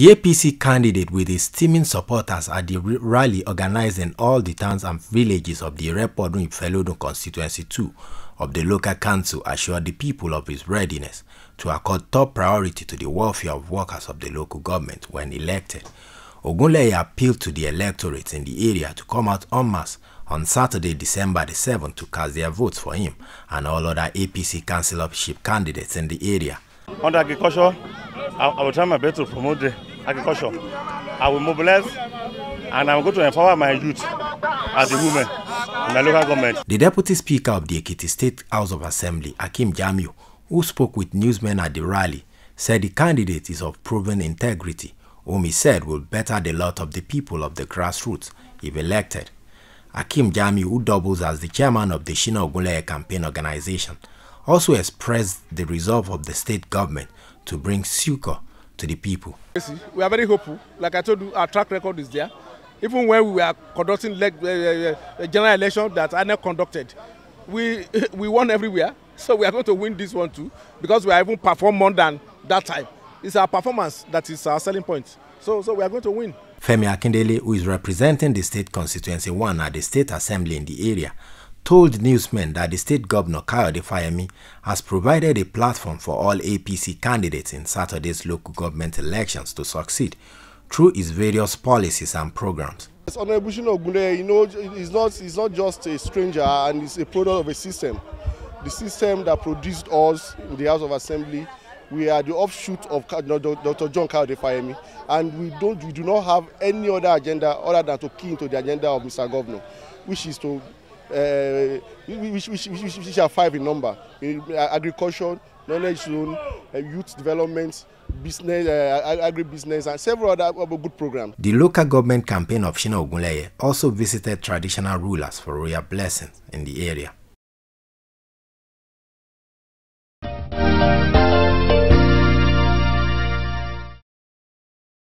The APC candidate with his teeming supporters at the rally organized in all the towns and villages of the Repodun Ifelodun constituency 2 of the local council assured the people of his readiness to accord top priority to the welfare of workers of the local government when elected. Ogunleye appealed to the electorate in the area to come out en masse on Saturday, December the 7th to cast their votes for him and all other APC councillorship candidates in the area. Under agriculture, I, I will try my best to promote the agriculture. I will mobilize and I will go to empower my youth as a woman in my local government. The Deputy Speaker of the Ekiti State House of Assembly, Hakeem Jamiu, who spoke with newsmen at the rally, said the candidate is of proven integrity, whom he said will better the lot of the people of the grassroots if elected. Hakeem Jamiu, who doubles as the chairman of the Shina Ogunleye campaign organization, also expressed the resolve of the state government to bring succor to the people. We are very hopeful. Like I told you, our track record is there. Even when we were conducting uh, uh, general election that INEC conducted, we we won everywhere. So we are going to win this one too because we are even perform more than that time. It's our performance that is our selling point. So so we are going to win. Femi Akindele, who is representing the state constituency 1 at the state assembly in the area, told newsmen that the state governor Kayode Fayemi has provided a platform for all APC candidates in Saturday's local government elections to succeed through his various policies and programs. Yes, Honorable Shina Ogunleye, you know, he's not, he's not just a stranger and he's a product of a system. The system that produced us in the House of Assembly, we are the offshoot of Dr. John Kaode Fayemi, and we don't we do not have any other agenda other than to key into the agenda of Mr. Governor, which is to uh, which, which, which, which are five in number: in uh, agriculture, knowledge zone, uh, youth development, business, uh, agribusiness, and several other good programs. The local government campaign of Shina Ogunleye also visited traditional rulers for royal blessings in the area.